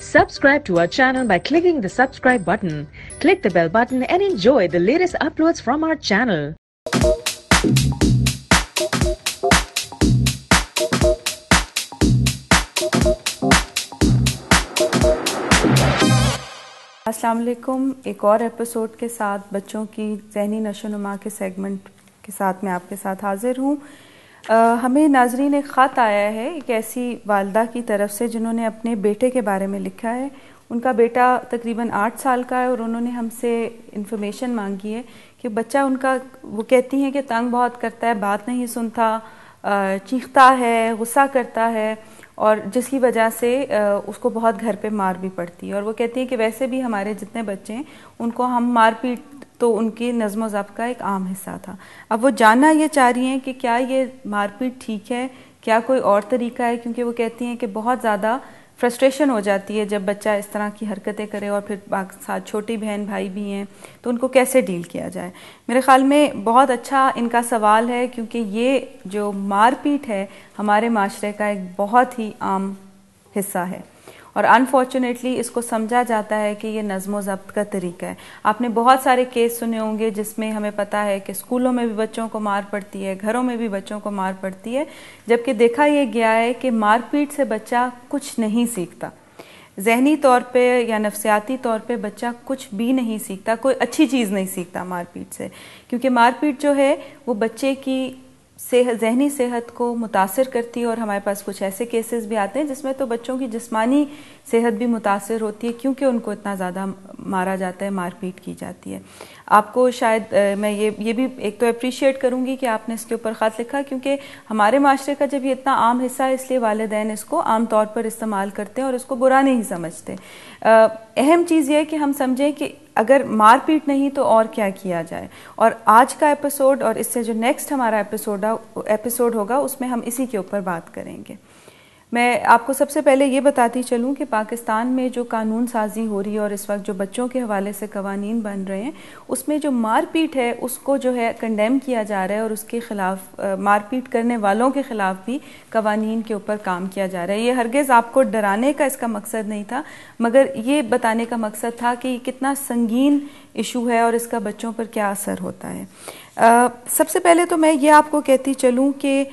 Subscribe to our channel by clicking the subscribe button. Click the bell button and enjoy the latest uploads from our channel. वालेकुम एक और episode के साथ बच्चों की जहनी नशोनुमा के सेगमेंट के साथ मैं आपके साथ हाजिर हूँ हमें नाजरीन एक ख़त आया है, एक ऐसी वालदा की तरफ़ से जिन्होंने अपने बेटे के बारे में लिखा है। उनका बेटा तकरीबन आठ साल का है और उन्होंने हमसे इन्फॉर्मेशन मांगी है कि बच्चा उनका, वो कहती हैं कि तंग बहुत करता है, बात नहीं सुनता चीखता है, गुस्सा करता है। और जिसकी वजह से उसको बहुत घर पे मार भी पड़ती है। और वो कहती है कि वैसे भी हमारे जितने बच्चे हैं, उनको हम मारपीट तो उनकी नज़म ज़ब्त का एक आम हिस्सा था। अब वो जानना ये चाह रही हैं कि क्या ये मारपीट ठीक है? क्या कोई और तरीका है? क्योंकि वो कहती हैं कि बहुत ज़्यादा फ्रस्ट्रेशन हो जाती है जब बच्चा इस तरह की हरकतें करे और फिर साथ छोटी बहन भाई भी हैं तो उनको कैसे डील किया जाए? मेरे ख्याल में बहुत अच्छा इनका सवाल है क्योंकि ये जो मारपीट है हमारे माशरे का एक बहुत ही आम हिस्सा है। और अनफॉर्चुनेटली इसको समझा जाता है कि ये नज़म ज़ब्त का तरीका है। आपने बहुत सारे केस सुने होंगे जिसमें हमें पता है कि स्कूलों में भी बच्चों को मार पड़ती है, घरों में भी बच्चों को मार पड़ती है, जबकि देखा यह गया है कि मारपीट से बच्चा कुछ नहीं सीखता। जहनी तौर पे या नफसियाती तौर पे बच्चा कुछ भी नहीं सीखता, कोई अच्छी चीज़ नहीं सीखता मारपीट से, क्योंकि मारपीट जो है, वो बच्चे की सेहत जहनी सेहत को मुतासर करती है और हमारे पास कुछ ऐसे केसेस भी आते हैं जिसमें तो बच्चों की जिस्मानी सेहत भी मुतासर होती है क्योंकि उनको इतना ज़्यादा मारा जाता है, मारपीट की जाती है। आपको शायद आ, मैं ये ये भी एक तो अप्रिशिएट करूँगी कि आपने इसके ऊपर ख़त लिखा क्योंकि हमारे माशरे का जब ये इतना आम हिस्सा है इसलिए वालदेन इसको आम तौर पर इस्तेमाल करते हैं और इसको बुरा नहीं समझते। अहम चीज़ यह कि हम समझें कि अगर मारपीट नहीं तो और क्या किया जाए। और आज का एपिसोड और इससे जो नेक्स्ट हमारा एपिसोड एपिसोड होगा उसमें हम इसी के ऊपर बात करेंगे। मैं आपको सबसे पहले ये बताती चलूँ कि पाकिस्तान में जो कानून साजी हो रही है और इस वक्त जो बच्चों के हवाले से कवानीन बन रहे हैं उसमें जो मारपीट है उसको जो है कंडेम किया जा रहा है और उसके ख़िलाफ़ मारपीट करने वालों के ख़िलाफ़ भी कवानीन के ऊपर काम किया जा रहा है। ये हरगिज़ आपको डराने का इसका मकसद नहीं था मगर ये बताने का मकसद था कि कितना संगीन इशू है और इसका बच्चों पर क्या असर होता है। आ, सबसे पहले तो मैं ये आपको कहती चलूँ कि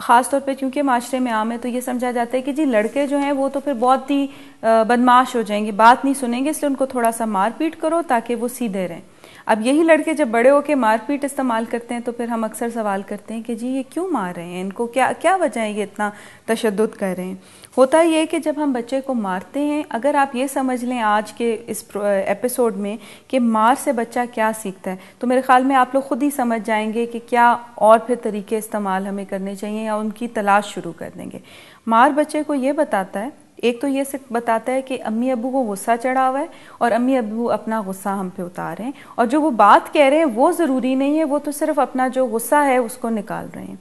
ख़ास तौर पे क्योंकि माशरे में आम है तो ये समझा जाता है कि जी, लड़के जो हैं, वो तो फिर बहुत ही बदमाश हो जाएँगे, बात नहीं सुनेंगे, इसलिए उनको थोड़ा सा मारपीट करो ताकि वो सीधे रहें। अब यही लड़के जब बड़े होकर मारपीट इस्तेमाल करते हैं तो फिर हम अक्सर सवाल करते हैं कि जी, ये क्यों मार रहे हैं? इनको क्या क्या वजह है ये इतना तशद कर रहे हैं? होता ये कि जब हम बच्चे को मारते हैं, अगर आप ये समझ लें आज के इस एपिसोड में कि मार से बच्चा क्या सीखता है तो मेरे ख्याल में आप लोग खुद ही समझ जाएँगे कि क्या और फिर तरीके इस्तेमाल हमें करने चाहिए या उनकी तलाश शुरू कर देंगे। मार बच्चे को ये बताता है एक तो ये सिर्फ़ बताता है कि अम्मी अबू को गुस्सा चढ़ा हुआ है और अम्मी अबू अपना गुस्सा हम पे उतार रहे हैं। और जो वो बात कह रहे हैं, वो ज़रूरी नहीं है, वो तो सिर्फ़ अपना जो गुस्सा है उसको निकाल रहे हैं।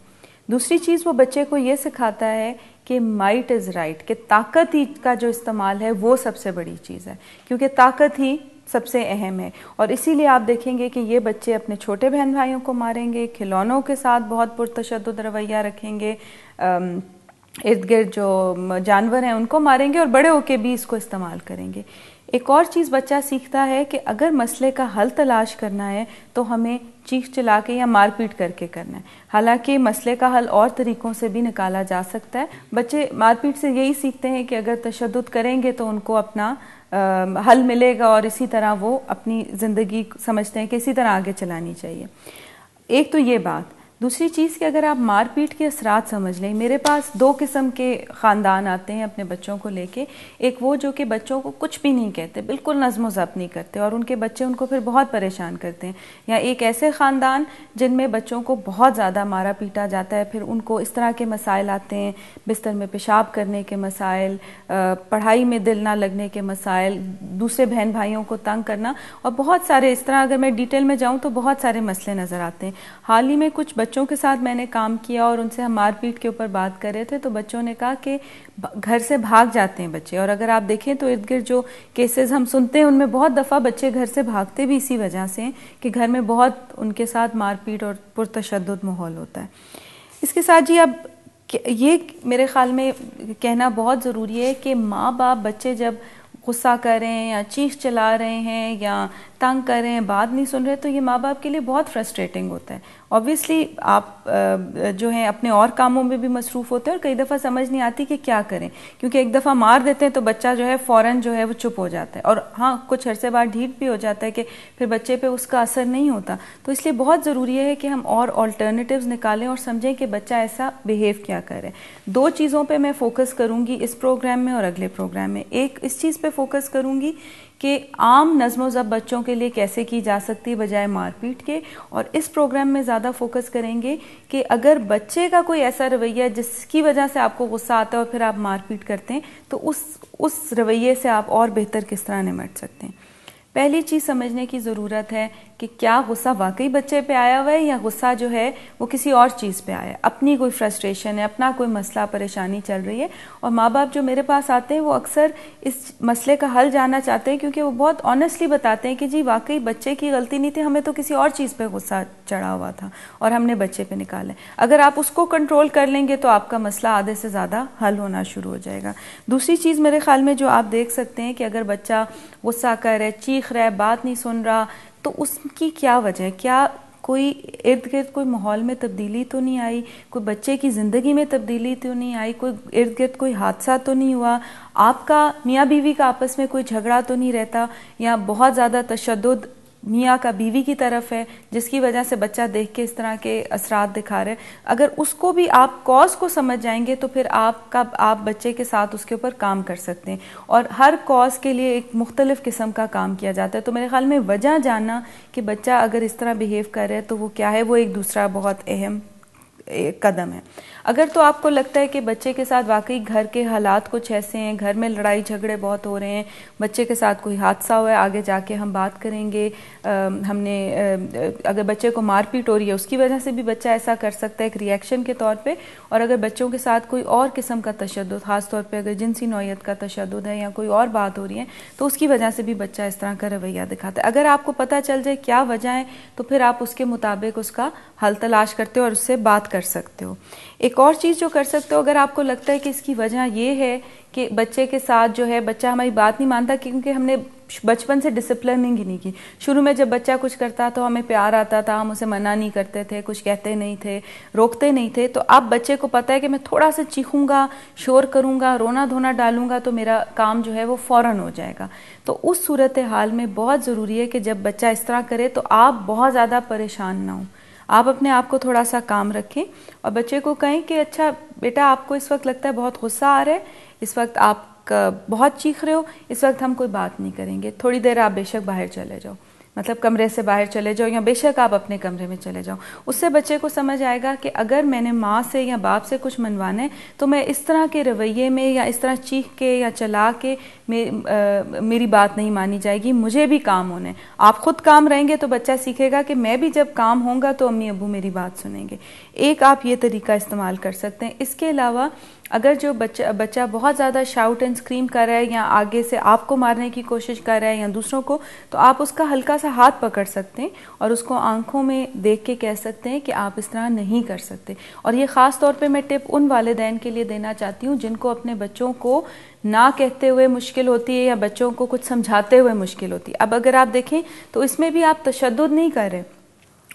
दूसरी चीज़, वो बच्चे को ये सिखाता है कि माइट इज़ राइट, कि ताकत ही का जो इस्तेमाल है, वो सबसे बड़ी चीज़ है, क्योंकि ताकत ही सबसे अहम है। और इसीलिए आप देखेंगे कि ये बच्चे अपने छोटे बहन भाइयों को मारेंगे, खिलौनों के साथ बहुत पुरतशद रवैया रखेंगे इर्द गिर्द जो जानवर हैं उनको मारेंगे और बड़े होके भी इसको इस्तेमाल करेंगे। एक और चीज़ बच्चा सीखता है कि अगर मसले का हल तलाश करना है तो हमें चीख चला के या मारपीट करके करना है। हालाँकि मसले का हल और तरीकों से भी निकाला जा सकता है। बच्चे मारपीट से यही सीखते हैं कि अगर तशद करेंगे तो उनको अपना आ, हल मिलेगा और इसी तरह वो अपनी ज़िंदगी समझते हैं कि इसी तरह आगे चलानी चाहिए। एक तो ये बात दूसरी चीज़ कि अगर आप मारपीट के असरात समझ लें, मेरे पास दो किस्म के ख़ानदान आते हैं अपने बच्चों को लेके। एक वो जो कि बच्चों को कुछ भी नहीं कहते, बिल्कुल नज़म ज़ब्त नहीं करते और उनके बच्चे उनको फिर बहुत परेशान करते हैं। या एक ऐसे ख़ानदान जिनमें बच्चों को बहुत ज़्यादा मारा पीटा जाता है, फिर उनको इस तरह के मसाइल आते हैं, बिस्तर में पेशाब करने के मसाइल पढ़ाई में दिल ना लगने के मसाइल, दूसरे बहन भाइयों को तंग करना और बहुत सारे, इस तरह अगर मैं डिटेल में जाऊँ तो बहुत सारे मसले नज़र आते हैं। हाल ही में कुछ बच्चों के साथ मैंने काम किया और उनसे हम मारपीट के ऊपर बात कर रहे थे तो बच्चों ने कहा कि घर से भाग जाते हैं बच्चे। और अगर आप देखें तो इर्द गिर्द जो केसेस हम सुनते हैं, उनमें बहुत दफ़ा बच्चे घर से भागते भी इसी वजह से कि घर में बहुत उनके साथ मारपीट और पुरतशद माहौल होता है। इसके साथ जी अब ये मेरे ख्याल में कहना बहुत ज़रूरी है कि माँ बाप बच्चे जब गुस्सा कर रहे हैं या चीख चला रहे हैं या तंग कर रहे हैं, बात नहीं सुन रहे तो ये माँ बाप के लिए बहुत फ्रस्ट्रेटिंग होता है। ऑब्वियसली आप जो हैं, अपने और कामों में भी मसरूफ़ होते हैं और कई दफ़ा समझ नहीं आती कि क्या करें। क्योंकि एक दफ़ा मार देते हैं तो बच्चा जो है, फ़ौरन जो है, वो चुप हो जाता है। और हाँ कुछ अरसे बाद ढीठ भी हो जाता है कि फिर बच्चे पे उसका असर नहीं होता। तो इसलिए बहुत ज़रूरी है कि हम और ऑल्टरनेटिव्स निकालें और समझें कि बच्चा ऐसा बिहेव क्या करे। दो चीज़ों पर मैं फोकस करूँगी इस प्रोग्राम में और अगले प्रोग्राम में। एक, इस चीज़ पर फोकस करूँगी कि आम नज़म ज़ब बच्चों के लिए कैसे की जा सकती है, बजाय मारपीट के? और इस प्रोग्राम में ज़्यादा फोकस करेंगे कि अगर बच्चे का कोई ऐसा रवैया जिसकी वजह से आपको गुस्सा आता है और फिर आप मारपीट करते हैं तो उस उस रवैये से आप और बेहतर किस तरह निमट सकते हैं? पहली चीज़ समझने की ज़रूरत है कि क्या गुस्सा वाकई बच्चे पे आया हुआ है या गुस्सा जो है वो किसी और चीज़ पे आया है? अपनी कोई फ्रस्ट्रेशन है, अपना कोई मसला, परेशानी चल रही है और माँ बाप जो मेरे पास आते हैं, वो अक्सर इस मसले का हल जानना चाहते हैं क्योंकि वो बहुत ऑनेस्टली बताते हैं कि जी, वाकई बच्चे की गलती नहीं थी, हमें तो किसी और चीज़ पर गुस्सा चढ़ा हुआ था और हमने बच्चे पे निकाला अगर आप उसको कंट्रोल कर लेंगे तो आपका मसला आधे से ज़्यादा हल होना शुरू हो जाएगा। दूसरी चीज़ मेरे ख्याल में जो आप देख सकते हैं कि अगर बच्चा गुस्सा कर रहा है, चीख रहा है, बात नहीं सुन रहा तो उसकी क्या वजह है? क्या कोई इर्द गिर्द कोई माहौल में तब्दीली तो नहीं आई? कोई बच्चे की ज़िंदगी में तब्दीली तो नहीं आई? कोई इर्द गिर्द कोई हादसा तो नहीं हुआ? आपका, मियाँ बीवी का आपस में कोई झगड़ा तो नहीं रहता? या बहुत ज़्यादा तशद मियाँ का बीवी की तरफ़ है, जिसकी वजह से बच्चा देख के इस तरह के असरात दिखा रहे अगर उसको भी आप कॉज को समझ जाएँगे तो फिर आपका आप बच्चे के साथ उसके ऊपर काम कर सकते हैं। और हर कॉज के लिए एक मुख्तलिफ़ किस्म का काम किया जाता है। तो मेरे ख्याल में वजह जानना कि बच्चा अगर इस तरह बिहेव कर रहा है तो वो क्या है? वो एक दूसरा बहुत अहम कदम है। अगर तो आपको लगता है कि बच्चे के साथ वाकई घर के हालात कुछ ऐसे हैं घर में लड़ाई झगड़े बहुत हो रहे हैं बच्चे के साथ कोई हादसा हुआ है आगे जाके हम बात करेंगे आ, हमने आ, अगर बच्चे को मारपीट हो रही है उसकी वजह से भी बच्चा ऐसा कर सकता है एक रिएक्शन के तौर पे। और अगर बच्चों के साथ कोई और किस्म का तशद ख़ासतौर पर अगर जिनसी नौीयत का तशद है या कोई और बात हो रही है तो उसकी वजह से भी बच्चा इस तरह का रवैया दिखाता है। अगर आपको पता चल जाए क्या वजह है तो फिर आप उसके मुताबिक उसका हल तलाश करते हो और उससे बात कर सकते हो। एक और चीज़ जो कर सकते हो, अगर आपको लगता है कि इसकी वजह ये है कि बच्चे के साथ जो है, बच्चा हमारी बात नहीं मानता क्योंकि हमने बचपन से डिसिप्लिनिंग ही नहीं की। शुरू में जब बच्चा कुछ करता तो हमें प्यार आता था, हम उसे मना नहीं करते थे, कुछ कहते नहीं थे, रोकते नहीं थे। तो अब बच्चे को पता है कि मैं थोड़ा सा चीखूँगा, शोर करूँगा, रोना धोना डालूँगा तो मेरा काम जो है वो फ़ौरन हो जाएगा। तो उस सूरत हाल में बहुत ज़रूरी है कि जब बच्चा इस तरह करे तो आप बहुत ज़्यादा परेशान ना हो। आप अपने आप को थोड़ा सा काम रखें और बच्चे को कहें कि अच्छा बेटा, आपको इस वक्त लगता है बहुत गुस्सा आ रहा है, इस वक्त आप बहुत चीख रहे हो, इस वक्त हम कोई बात नहीं करेंगे। थोड़ी देर आप बेशक बाहर चले जाओ। मतलब कमरे से बाहर चले जाओ या बेशक आप अपने कमरे में चले जाओ। उससे बच्चे को समझ आएगा कि अगर मैंने माँ से या बाप से कुछ मनवाना है तो मैं इस तरह के रवैये में या इस तरह चीख के या चला के मे, आ, मेरी बात नहीं मानी जाएगी मुझे भी काम होने आप खुद काम रहेंगे तो बच्चा सीखेगा कि मैं भी जब काम होगा तो अम्मी अबू मेरी बात सुनेंगे। एक आप ये तरीका इस्तेमाल कर सकते हैं। इसके अलावा अगर जो बच्चा बच्चा बहुत ज़्यादा शाउट एंड स्क्रीम कर रहा है या आगे से आपको मारने की कोशिश कर रहा है या दूसरों को तो आप उसका हल्का सा हाथ पकड़ सकते हैं और उसको आँखों में देख के कह सकते हैं कि आप इस तरह नहीं कर सकते। और ये ख़ास तौर पे मैं टिप उन वालदेन के लिए देना चाहती हूँ जिनको अपने बच्चों को ना कहते हुए मुश्किल होती है या बच्चों को कुछ समझाते हुए मुश्किल होती है। अब अगर आप देखें तो इसमें भी आप तशद नहीं कर रहे।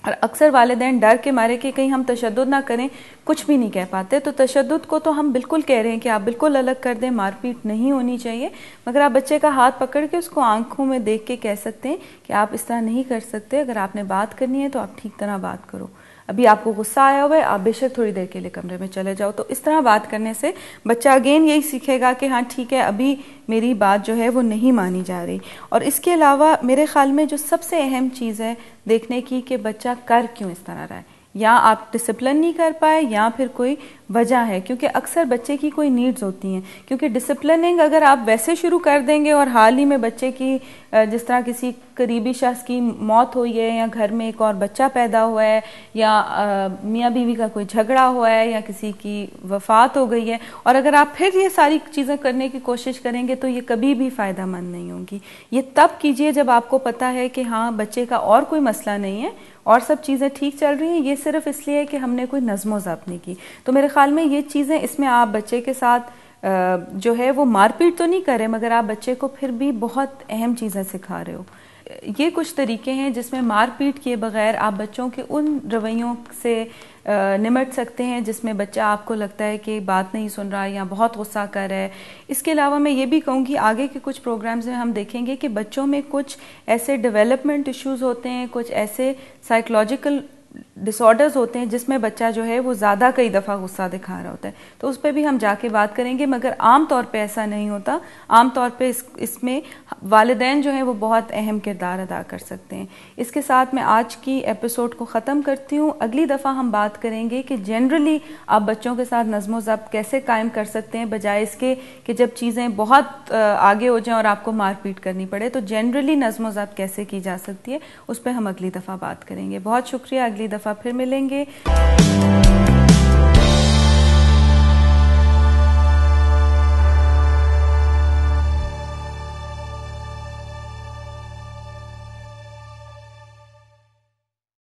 और अक्सर वालदेन डर के मारे कि कहीं हम तशद ना करें, कुछ भी नहीं कह पाते। तो तशद को तो हम बिल्कुल कह रहे हैं कि आप बिल्कुल अलग कर दें, मारपीट नहीं होनी चाहिए। मगर आप बच्चे का हाथ पकड़ के उसको आँखों में देख के कह सकते हैं कि आप इस तरह नहीं कर सकते। अगर आपने बात करनी है तो आप ठीक तरह बात करो। अभी आपको गुस्सा आया हुआ है, आप बेशक थोड़ी देर के लिए कमरे में चले जाओ। तो इस तरह बात करने से बच्चा अगेन यही सीखेगा कि हाँ ठीक है, अभी मेरी बात जो है वो नहीं मानी जा रही। और इसके अलावा मेरे ख्याल में जो सबसे अहम चीज़ है देखने की कि बच्चा कर क्यों इस तरह रहा है। या आप डिसिप्लिन नहीं कर पाए, या फिर कोई वजह है, क्योंकि अक्सर बच्चे की कोई नीड्स होती हैं। क्योंकि डिसिप्लिनिंग अगर आप वैसे शुरू कर देंगे और हाल ही में बच्चे की जिस तरह किसी करीबी शख्स की मौत हुई है, या घर में एक और बच्चा पैदा हुआ है, या मियाँ बीवी का कोई झगड़ा हुआ है, या किसी की वफात हो गई है, और अगर आप फिर ये सारी चीज़ें करने की कोशिश करेंगे तो ये कभी भी फ़ायदा मंद नहीं होगी। ये तब कीजिए जब आपको पता है कि हाँ बच्चे का और कोई मसला नहीं है और सब चीज़ें ठीक चल रही हैं, ये सिर्फ़ इसलिए है कि हमने कोई नज़मो ज़ब्त नहीं की। तो मेरे ख्याल में ये चीज़ें इसमें आप बच्चे के साथ जो है वो मारपीट तो नहीं करे, मगर आप बच्चे को फिर भी बहुत अहम चीज़ें सिखा रहे हो। ये कुछ तरीके हैं जिसमें मारपीट किए बगैर आप बच्चों के उन रवैयों से निमट सकते हैं जिसमें बच्चा आपको लगता है कि बात नहीं सुन रहा है या बहुत गुस्सा कर रहा है। इसके अलावा मैं ये भी कहूँगी, आगे के कुछ प्रोग्राम्स में हम देखेंगे कि बच्चों में कुछ ऐसे डेवलपमेंट इश्यूज़ होते हैं, कुछ ऐसे साइकोलॉजिकल डिसऑर्डर्स होते हैं जिसमें बच्चा जो है वो ज़्यादा कई दफ़ा गुस्सा दिखा रहा होता है। तो उस पर भी हम जाके बात करेंगे, मगर आम तौर पे ऐसा नहीं होता। आम तौर पे इस, इसमें वालदेन जो है वो बहुत अहम किरदार अदा कर सकते हैं। इसके साथ मैं आज की एपिसोड को ख़त्म करती हूँ। अगली दफ़ा हम बात करेंगे कि जनरली आप बच्चों के साथ नज़मो ज़ब्त कैसे कायम कर सकते हैं, बजाय इसके कि जब चीज़ें बहुत आगे हो जाएँ और आपको मारपीट करनी पड़े तो जनरली नज़मो ज़ब्त कैसे की जा सकती है, उस पर हम अगली दफ़ा बात करेंगे। बहुत शुक्रिया अगली दफ़ा फिर मिलेंगे।